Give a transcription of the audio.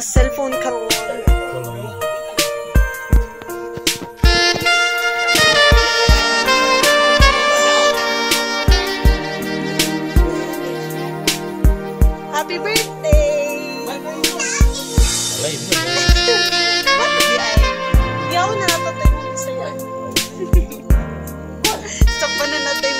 Mag-cellphone ka mo. Happy birthday! Alay mo. Bakit yan? Hindi ako natatatay mo sa'yo. Stop pa na natin